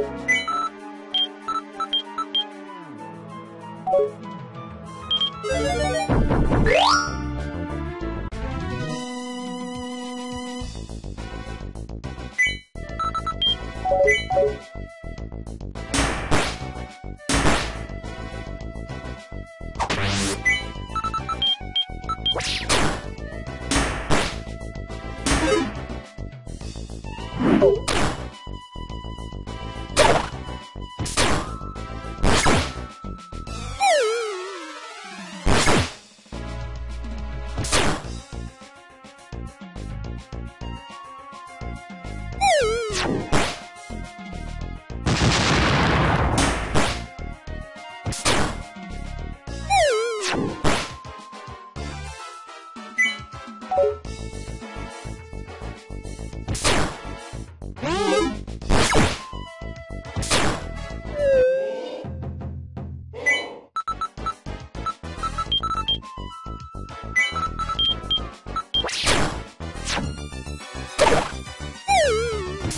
Thank あっ!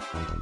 you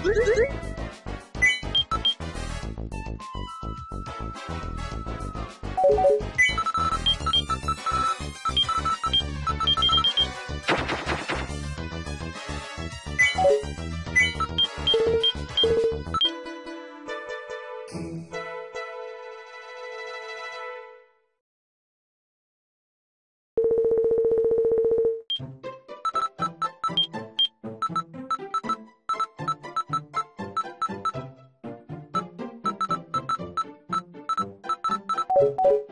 you you